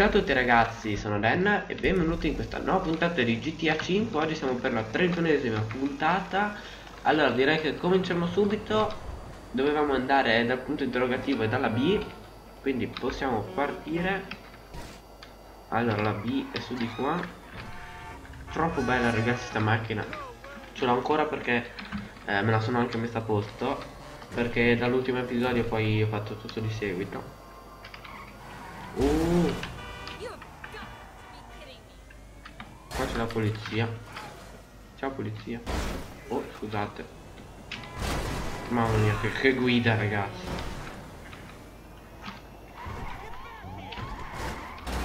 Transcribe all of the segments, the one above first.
Ciao a tutti ragazzi, sono Dan e benvenuti in questa nuova puntata di GTA 5 Oggi siamo per la 31esima puntata. Allora direi che cominciamo subito. Dovevamo andare dal punto interrogativo e dalla B Quindi possiamo partire. Allora la B è su di qua. Troppo bella ragazzi sta macchina. Ce l'ho ancora perché eh, me la sono anche messa a posto Perché dall'ultimo episodio poi ho fatto tutto di seguito. Uh, c'è la polizia. Ciao polizia. Oh, scusate. Mamma mia, che, che guida ragazzi.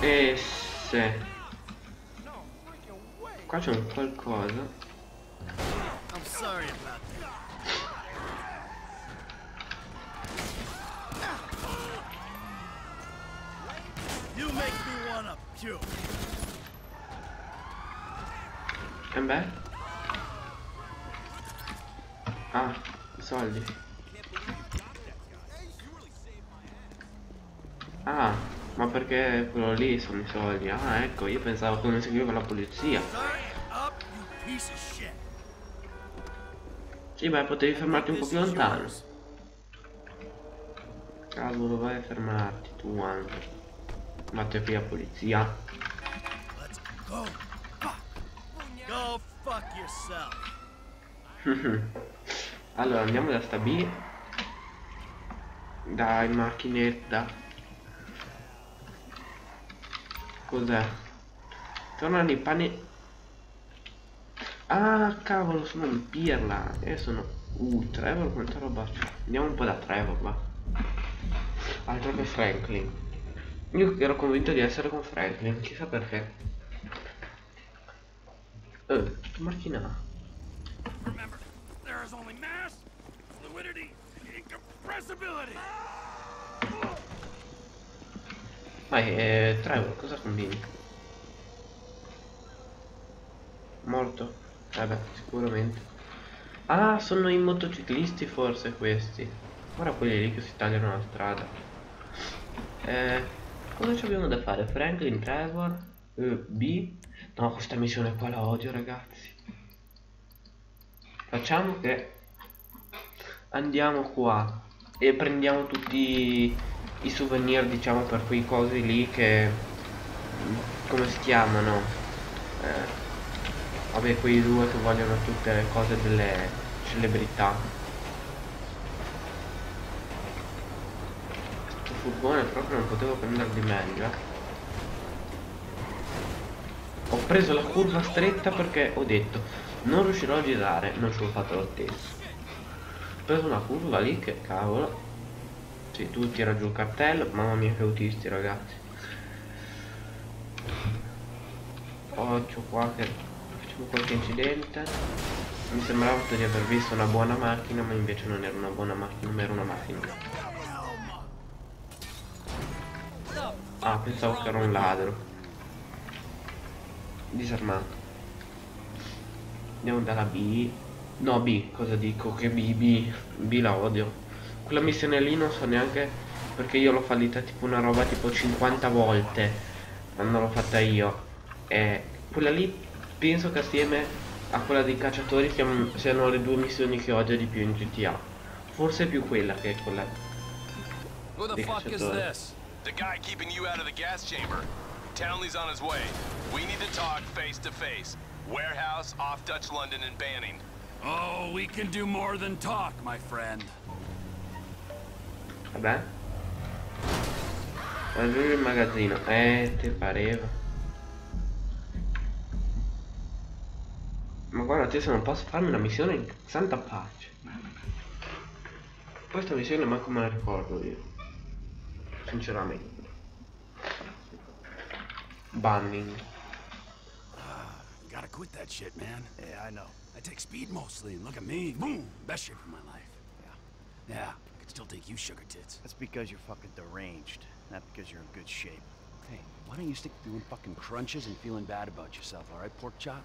E se... Qua c'è un qualcosa. You make me wanna puke. E beh. Ah, i soldi. Ah, ma perché quello lì sono i soldi? Ah, ecco, io pensavo che mi seguiva la polizia. Sì, beh, potevi fermarti un po' più lontano. Cavolo, vai a fermarti tu anche. Matte via polizia. Go. Fuck. Yourself. allora, andiamo da sta B. Dai, macchinetta. Cos'è? Tornano i pani... Ah, cavolo, sono un pirla. E sono... Uh, Trevor, quanta roba. Andiamo un po' da Trevor, va. Altro che Franklin. Io ero convinto di essere con Franklin, chissà perché. Eh, che macchina? Remember, there is only mass, fluidity, incompressibility. Vai, eh, Trevor, cosa combini? Morto? Beh, sicuramente. Ah, sono i motociclisti forse questi. Guarda quelli lì che si tagliano la strada. Eh, cosa ci abbiamo da fare? Franklin, Trevor, eh, B? No, questa missione qua la odio ragazzi. Facciamo che andiamo qua e prendiamo tutti i souvenir diciamo per quei cosi lì che come si chiamano eh, vabbè quei due che vogliono tutte le cose delle celebrità questo furgone proprio non potevo prendere di meglio eh. Ho preso la curva stretta perché ho detto non riuscirò a girare non ci ho fatto lo stesso ho preso una curva lì che cavolo sì, tu tira giù il cartello, mamma mia che autisti ragazzi. Occhio qua che facciamo qualche incidente. Mi sembrava di aver visto una buona macchina, ma invece non era una buona macchina, ma era una macchina. Ah, pensavo che era un ladro. Disarmato. Andiamo dalla B. No, B, cosa dico? Che B, B, B la odio. Quella missione lì non so neanche perché io l'ho fallita tipo una roba tipo 50 volte. Non l'ho fatta io. E quella lì penso che assieme a quella dei cacciatori siamo- siano le due missioni che odio di più in GTA. Forse più quella che quella. Who the Dei cacciatori. The guy keeping you out of the gas chamber. Townley's on his way. We need to talk face to face. Warehouse off Dutch London and Banning. Oh, we can do more than talk, my friend. Vabbè. Raggiungi il magazzino. Eh, ti pareva. Ma guarda, te se non posso farmi una missione in santa pace. Questa missione manco me la ricordo io. Sinceramente. Banning. Ah, gotta quit that shit, man. Yeah, I know. I take speed mostly, and look at me. Boom! Best shape of my life. Yeah. Yeah, I could still take you sugar tits. That's because you're fucking deranged, not because you're in good shape. Hey, why don't you stick to doing fucking crunches and feeling bad about yourself, all right, pork chop?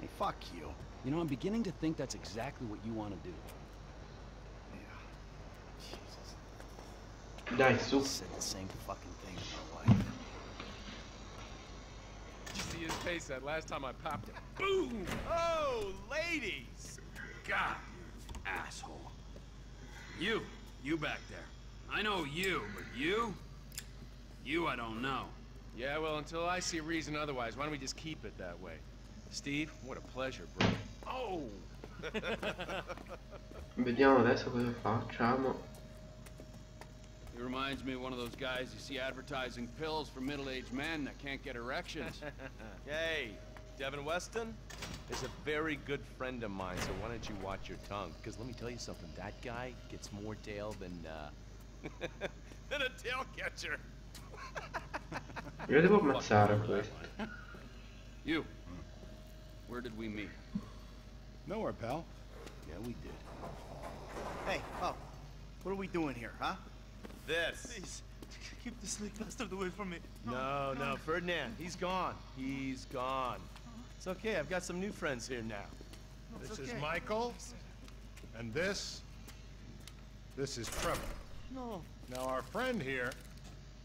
Hey, fuck you. You know, I'm beginning to think that's exactly what you want to do. Yeah. Jesus. Dai, su. Said the same fucking thing to my wife. Face that last time I popped it. Boom! Oh, ladies! God, you asshole. You, you back there. I know you, but you? You I don't know. Yeah, well, until I see reason otherwise, why don't we just keep it that way? Steve, what a pleasure, bro. Oh! Vediamo adesso cosa facciamo. He reminds me of one of those guys you see advertising pills for middle-aged men that can't get erections. hey, Devin Weston is a very good friend of mine, so why don't you watch your tongue? Because let me tell you something, that guy gets more tail than, uh... than a tail catcher. Io devo ammazzare questo. you, where did we meet? Nowhere, pal. Yeah, we did. Hey, oh, what are we doing here, huh? This. Please, keep the snake bastard away from me. No, no, Ferdinand, he's gone. He's gone. It's okay, I've got some new friends here now. This It's is. Michael, and this, this is Trevor. No, Now, our friend here,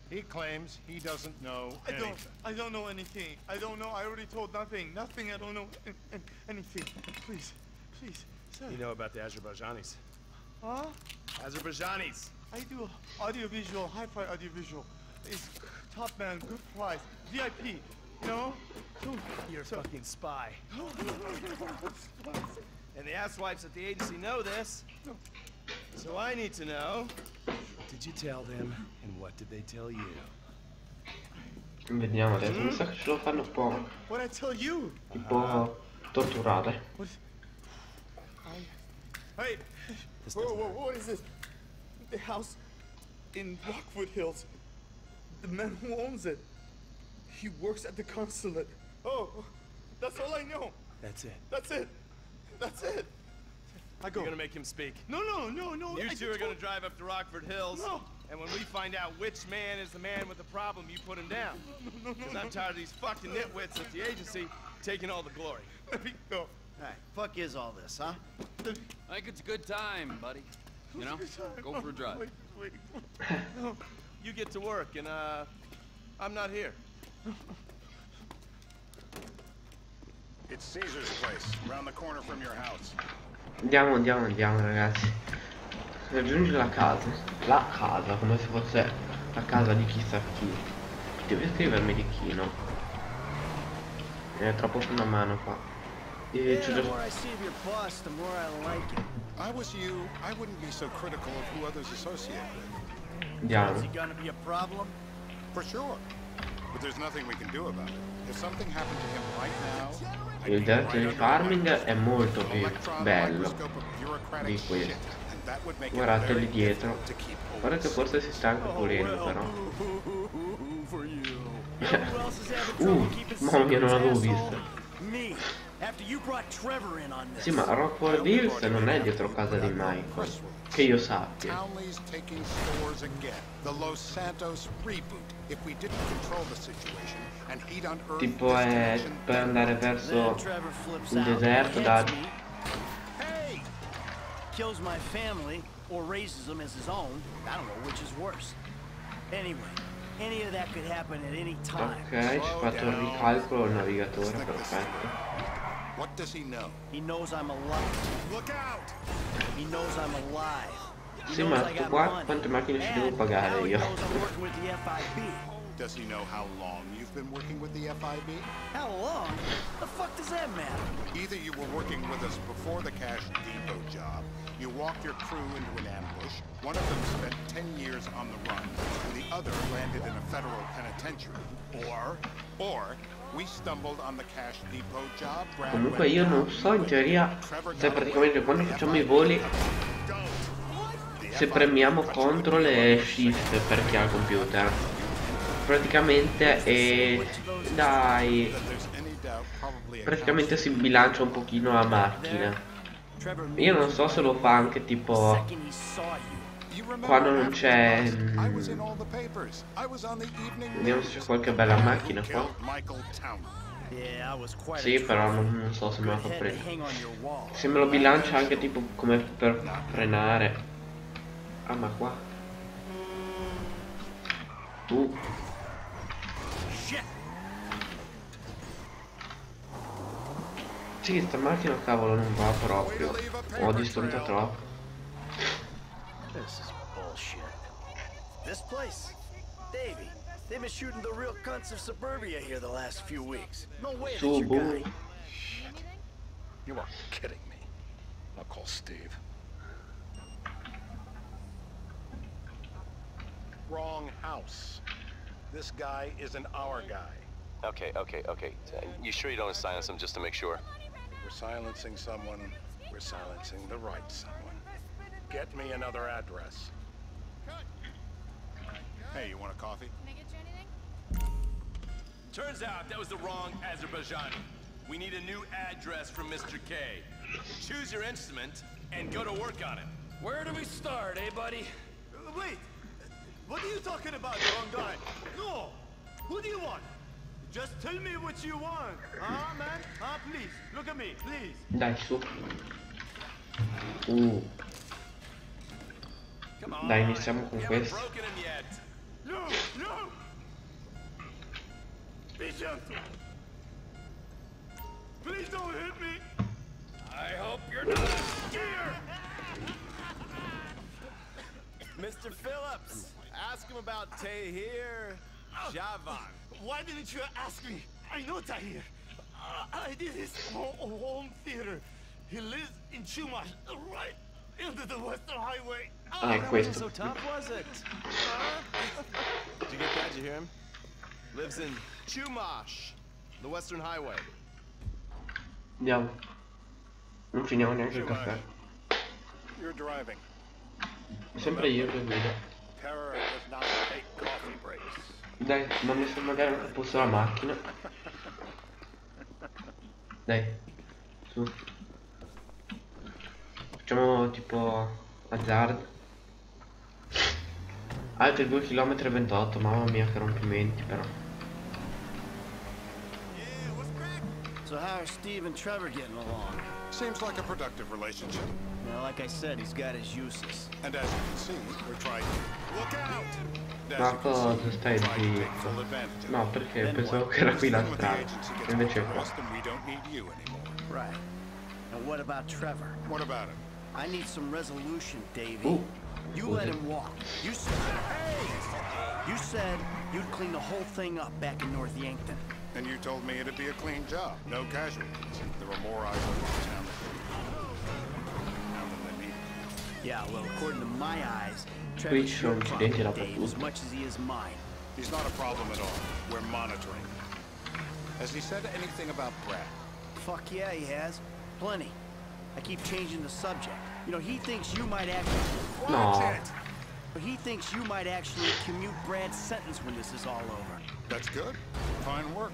he claims he doesn't know I anything. don't. I don't know anything. I don't know. I already told nothing. Nothing. I don't know an- an- anything. Please, please, sir. You know about the Azerbaijanis. Huh? Azerbaijanis! I do audiovisual, hi-fi audiovisual. It's top man, good price, VIP. You know? So, You're a so- fucking spy. And the asswipes at the agency know this. So I need to know. Did you tell them? And what did they tell you? Vediamo adesso. Mi sa che ce lo fanno un po' What I tell you? tipo ah. torturare. What? I. Hey. Whoa, whoa, what is this? The house in Rockford Hills. The man who owns it. He works at the consulate. Oh, that's all I know. That's it. That's it. That's it. I go. You're gonna make him speak. No, no, no, no. You I two are just gonna drive up to Rockford Hills. No. And when we find out which man is the man with the problem, you put him down. Because I'm tired of these fucking nitwits at the agency taking all the glory. Let me go. Hey, fuck is all this, huh? I think it's a good time, buddy. You know, go for a drive. Wait, wait. No. You get to work, and uh, I'm not here. It's Caesar's place, around the corner from your house. Andiamo, andiamo, andiamo ragazzi. Raggiungi la casa. La casa, come se fosse la casa di chissà chi. Devi scrivermi di chi, no? È troppo su una mano qua e ci giochiamo. Andiamo. Il diretto di farming è molto più bello di questo. Guardate lì dietro. Guarda che forse si sta anche pulendo però. uh, mamma mia non l'avevo visto. Sì, ma Rockford Hills non è dietro casa di Michael. Che io sappia. Tipo è per andare verso il deserto da... Kills my family or raises them as his own. I don't know which is worse. Anyway, any of that could happen at any time. Ok, ci ho fatto il ricalcolo il navigatore, perfetto. What does he know? He knows I'm alive. Look out! He knows I'm alive. He Sì, knows ma I sto got qua money. quante macchine ci devo And pagare now io? I'm working with the FIB. Does he know how long you've been working with the FIB? How long? The fuck does that matter? Either you were working with us before the Cash Depot job, you walked your crew into an ambush, one of them spent 10 years on the run, and the other landed in a federal penitentiary. Or, or, Comunque io non so in teoria se praticamente quando facciamo i voli se premiamo CTRL e SHIFT per chi ha il computer. Praticamente e eh, dai. praticamente si bilancia un pochino la macchina. Io non so se lo fa anche tipo quando non c'è mm, vediamo se c'è qualche bella macchina qua sì però non, non so se me la fa prendere se me lo bilancia anche tipo come per frenare ah ma qua uh. Sì, sta macchina cavolo non va proprio. Ho distrutto troppo. This is bullshit. This place? Davey, they've been shooting the real cunts of suburbia here the last few weeks. No way that your Subu. guy... You are kidding me. I'll call Steve. Wrong house. This guy isn't our guy. Okay, okay, okay. Uh, You sure you don't silence him just to make sure? We're silencing someone. We're silencing the right someone. Get me another address. Hey, you want a coffee? Can I get you anything? Turns out that was the wrong Azerbaijani. We need a new address from Mr. K. Choose your instrument and go to work on it. Where do we start, eh, buddy? Wait! What are you talking about, wrong guy? No! Who do you want? Just tell me what you want. Ah, man? Ah, please. Look at me, please. Dai, su. Uh, Come on. Dai, iniziamo con we haven't questo. Broken him yet. No, no! Be gentle. Please don't hit me. I hope you're not Here! Mr. Phillips, ask him about Tahir Javan. Why didn't you ask me? I know Tahir. Uh, I did his ho- home theater. He lives in Chumash, right into the Western Highway. Ah, è questo. Was it? Did you get that? Did you hear him? Lives in Chumash, the Western Highway. Andiamo. Non finiamo neanche il caffè. You're driving. Sempre io che guido. Terror does not take coffee breaks. Dai, ma mi fa magari un posto la macchina. Dai, su. Facciamo tipo hazard. Altri 2 km e 28, mamma mia che rompimenti però. So how are Steve and Trevor getting along? Seems like a productive relationship. Well, like I said, he's got his uses. And as you can see, we're trying to... Look out! Ma cosa stai zitto? No, perché pensavo che era qui la strada. Invece è qua. Right. And what about Trevor? What about him? I need some resolution, Davey. Ooh. You let him walk. You said, hey! You said you'd clean the whole thing up back in North Yankton. And you told me it'd be a clean job, no casualties. There were more eyes on the town than they need. Yeah, well, according to my eyes, Qui Trevor's ci your sono problem, incidenti Dave, as much as he is mine. He's not a problem at all. We're monitoring. Has he said anything about Brad? Fuck yeah, he has. Plenty. I keep changing the subject. You know, he thinks you might actually... No. He thinks you might actually commute Brad's sentence when this is all over. That's good. Fine work.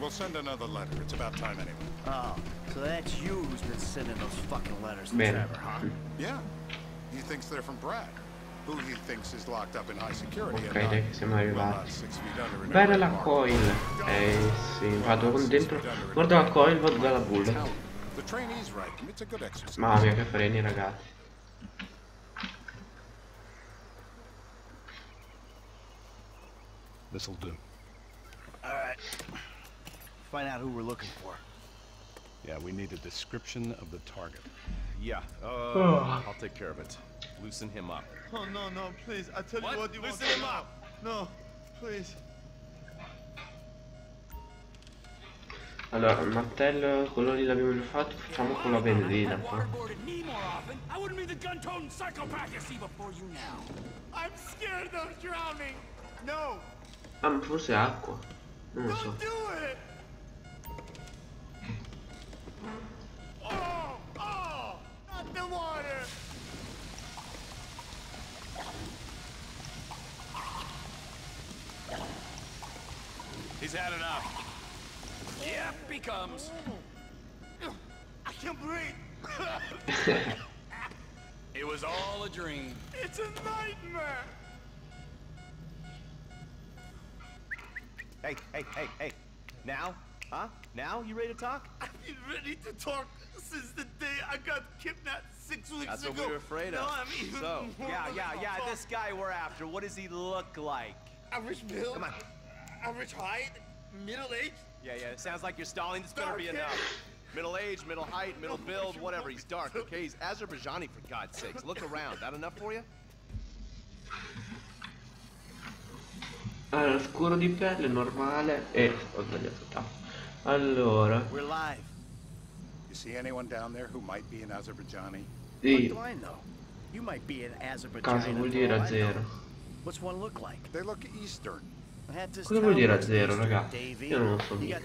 We'll send another letter. It's about time anyway. Oh, so that's you who's been sending those fucking letters to Bene. Trevor, huh? Yeah. He thinks they're from Brad, who he thinks is locked up in high security Ok, and dai not, siamo well, not arrivati. six feet under Bella la coil. Eh sì, vado con dentro. Guarda la coil, vado dalla bullet. The trainee's right. It's a good exercise. Mamma mia che freni ragazzi. This'll do. All right. Find out who we're looking for. Yeah, we need a description of the target. Yeah, uh, I'll take care of it. Loosen him up. Oh, no, no, please. I tell What? you what you Loosen want. him up. No, please. Allora, il martello, quello lì l'abbiamo già fatto, facciamo con la benzina. Eh. Ah, ma forse è acqua. Non lo so. He's had enough. Yep, he comes. I can't breathe. It was all a dream. It's a nightmare. Hey, hey, hey, hey. Now? Huh? Now? You ready to talk? I've been ready to talk since the day I got kidnapped six weeks That's ago. what we were afraid now of. I'm even So, more yeah, yeah, yeah, talk. this guy we're after, what does he look like? Average build. Come on. Average height. Middle age. Yeah, yeah, it sounds like you're stalling. This better be Dark enough. Middle age, middle height, middle build, whatever. He's dark, okay? He's Azerbaijani, for God's sakes. Look around. That enough for you? Allora, scuro di pelle, normale e ho sbagliato tasto. Allora, We're live. You see anyone down there who might be an Azerbaijani? What do I know? You might be an Azerbaijan. caso vuol dire a zero. What's one look like? They look Eastern. Cosa vuol dire a zero, raga? Io non lo so mica.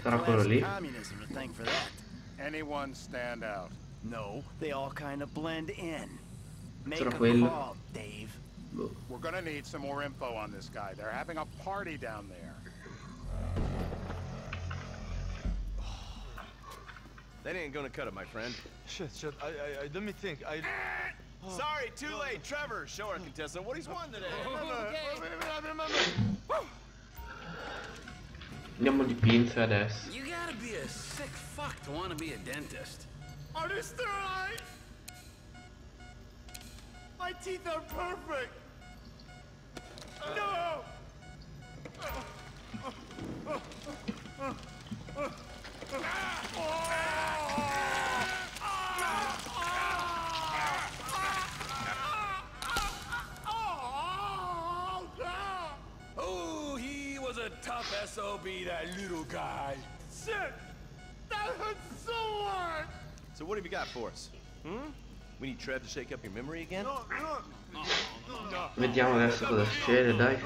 Sarà quello lì? of communism to thank for that. Anyone stand out? No, they all kind of blend in. Make Sarà a quello? call, Dave. Boh. We're gonna need some more info on this guy. They're having a party down there. That ain't gonna cut it, my friend. Shit, shit. I, I, I let me think. I. Sorry, too late. Trevor, show our contestant what he's won today. Andiamo di pinze adesso. You gotta be a sick fuck to want to be a dentist. Are they sterilized? My teeth are perfect. No! SOB, that little guy. Shit! That hurts so hard! So what have you got for us? Hmm? We need Trev to shake up your memory again? No, no, no. Vediamo adesso cosa succede, dai.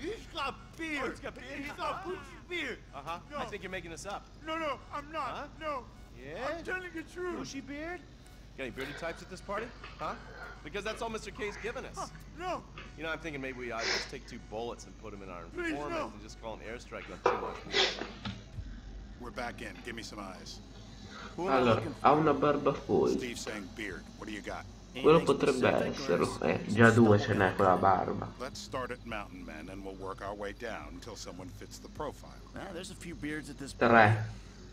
He's got beard. he's got beard. He's got Gucci beard. Uh-huh. No. I think you're making this up. No, no, I'm not. Huh? No. Yeah? I'm telling the truth. Bushy beard? Got any beardy types at this party? Huh? Because that's all Mr. K's given us. No. You know, I'm thinking maybe we ought to just take two bullets and put them in our Please, no. and just call an airstrike on too much. We're back in. Give me some eyes. Who am I Allora, looking for? ha una barba full. Steve saying beard. What do you got? Quello Anything potrebbe specific, or esserlo. is- Eh, is già due ce n'è con la barba. Let's start at Mountain Men and we'll work our way down until someone fits the profile. Ah, there's a few beards at this Tre. party.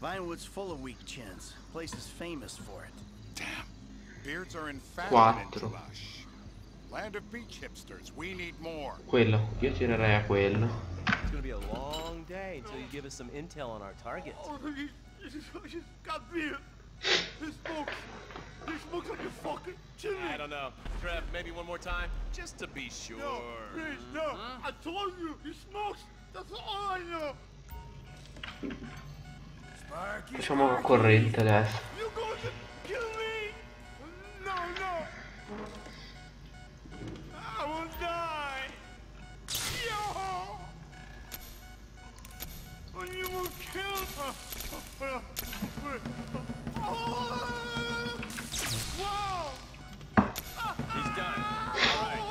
Vinewood's full of weak chins. Place is famous for it. Damn. Beards are in fashion Quattro. Land of beach hipsters. We need more. Quello, io tirerei a quello. It's gonna be a long day until you give us some intel on our target. Oh, he, he's, he's got beard. He smokes. He smokes like a fucking chimney. I don't know. Trev, maybe one more time? Just to be sure. No, please, no. I told you, he smokes. That's all I know. Facciamo corrente adesso. You going to kill me? No, no. I will die. Yo! And you will kill. Oh, wow! He's done. All right.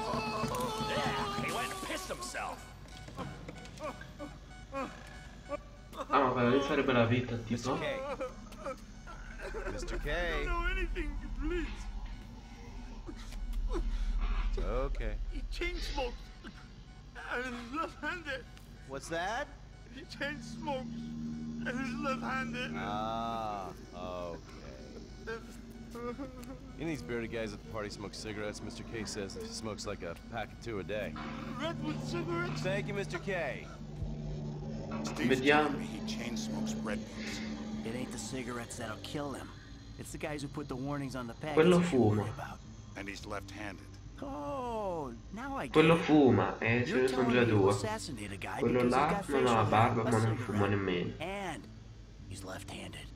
Yeah, he went and pissed himself. Ah, ma quella lì sarebbe la vita, Mr. tipo. K. Mr. I K. don't know anything, please. Okay. He chain smokes. And he's left-handed. What's that? He chain smokes. And he's left-handed. Ah, okay. You know these bearded guys at the party smoke cigarettes? Mr. K says he smokes like a pack of two a day. Redwood cigarettes. Thank you, Mr. K. Steve's Vediamo. telling me he chain smokes redwoods. It ain't the cigarettes that'll kill him. It's the guys who put the warnings on the packets Quello you fuma. about. And he's left-handed. Oh, Quello fuma, e ce You're ne sono già due. Quello là non ha la barba, ma non fuma nemmeno. And he's left-handed.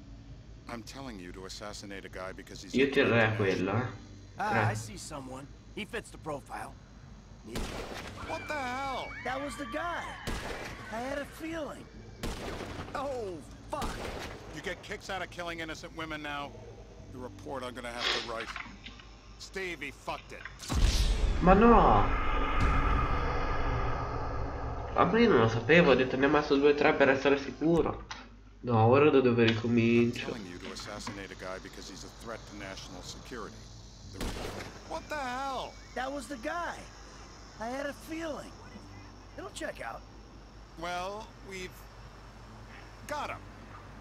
I'm telling you to assassinate a guy because he's Io tirerei a quello, eh. Ah. I see someone. He fits the profile. What the hell? that was the guy. I had a feeling. Oh, fuck. You get kicks out of killing innocent women now? The report I'm gonna have to write. Steve, he fucked it. Ma no! Ah, ma io non lo sapevo, ho detto ne ho messo 2-3 per essere sicuro. No, ora da dove ricomincio? What the hell? That was the guy. I had a feeling. It'll check out. Well, we've got him.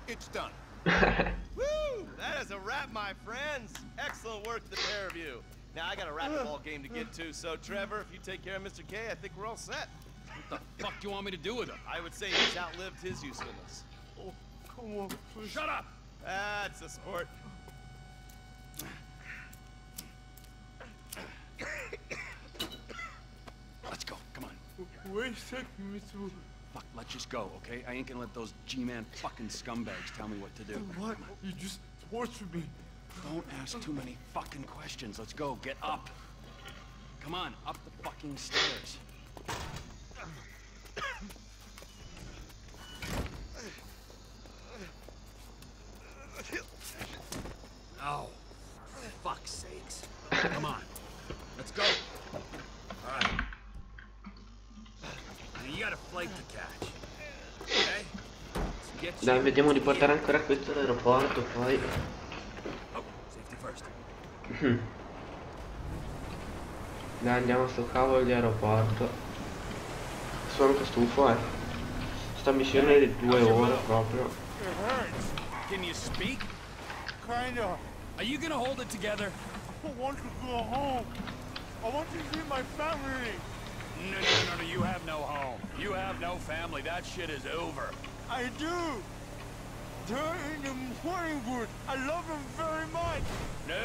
It's done. Woo! That is a wrap, my friends. Excellent work, the pair of you. Now I got a racquetball game to get to, so Trevor, if you take care of Mr. K, I think we're all set. What the fuck do you want me to do with him? I would say he's outlived his usefulness. Oh, Come on, please. Shut up! That's a sport. Let's go, come on. Wait a me to? Fuck, let's just go, okay? I ain't gonna let those G-Man fucking scumbags tell me what to do. What? You just tortured me. Don't ask too many fucking questions. Let's go, get up. Come on, up the fucking stairs. Dai, vediamo di portare ancora questo all'aeroporto, poi... Oh, safety first. Dai, andiamo a sto cavolo di aeroporto. Sono anche stufo, eh. Sta missione di due ore proprio. Can you speak? Kinda. Are you gonna hold it together? I want to go home. I want to see my family. No, no, no, no, you have no home. You have no family. That shit is over. I do. They're in the Morningwood. I love them very much. No,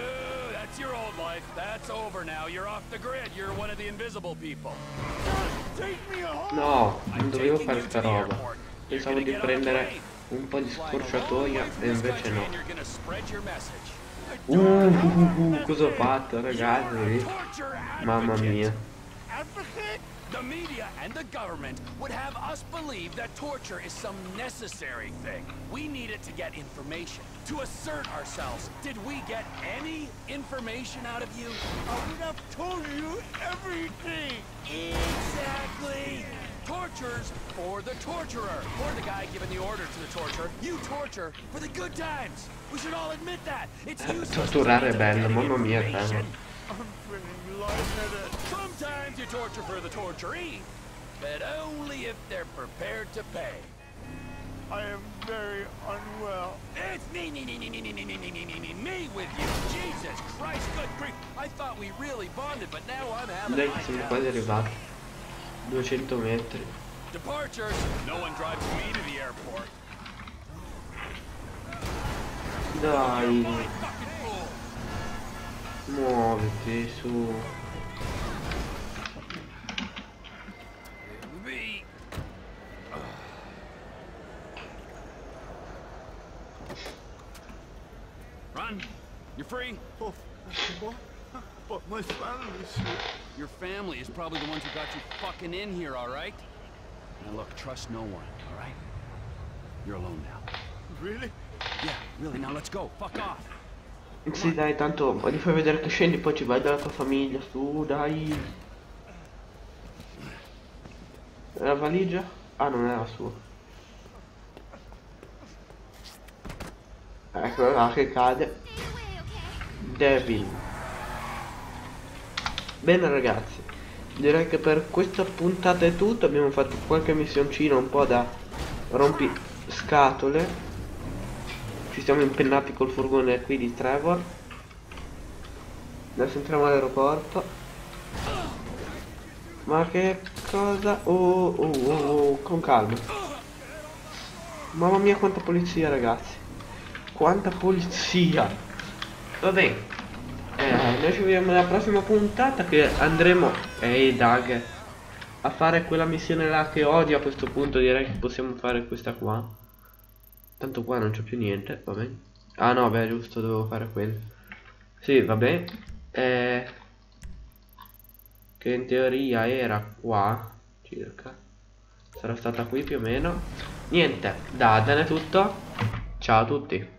that's your old life. That's over now. You're off the grid. You're one of the invisible people. Just take me home. No, non I'm dovevo taking fare sta to the roba. airport. You're Pensavo gonna di get on a prendere plane. un po' di Fly a long scorciatoia e invece no. and gonna spread your message. Uh, uh, uh, cosa ho fatto ragazzi? Torture Mamma advocate. mia. Advocate? The media and the government would have us believe that torture is some necessary thing. We need it to get information, to assert ourselves. Did we get any information out of you? I would have told you everything. Exactly! Tortures for the torturer, or the guy giving the order to the torturer. You torture for the good times. We should all admit that. It's Eh, useless to get mamma information. I'm feeling lightheaded. Sometimes you torture for the torturee, but only if they're prepared to pay. I am very unwell. It's me, me, me, me, me, me, me, me, me, me, me, me, me with you. Jesus Christ, good grief. I thought we really bonded, but now I'm having Dai my che siamo quasi arrivati. 200 metri. Departures. No one drives me to the airport. Dai, Fucking fool. Muoviti su. Run. You're free. Oh, what? But my family's here. Your family is probably the ones who got you fucking in here, all right? Now look, trust no one, all right? You're alone now. Really? Yeah, really, now let's go. Fuck off. Sì dai, tanto gli fai vedere che scendi poi ci vai dalla tua famiglia, su dai. La valigia? Ah non era sua. Ecco là che cade. Devil. Bene ragazzi, direi che per questa puntata è tutto, abbiamo fatto qualche missioncina un po' da rompiscatole. Ci siamo impennati col furgone qui di Trevor. Adesso entriamo all'aeroporto. Ma che cosa? Oh, oh, oh, oh, con calma. Mamma mia quanta polizia ragazzi. Quanta polizia. Va bene. Eh, noi ci vediamo nella prossima puntata che andremo, ehi Doug, a fare quella missione là che odio a questo punto direi che possiamo fare questa qua. Tanto qua non c'è più niente, va bene. Ah no, beh, giusto, dovevo fare quello. Sì, vabbè. Eh, che in teoria era qua, circa. Sarà stata qui più o meno. Niente, da è tutto. Ciao a tutti.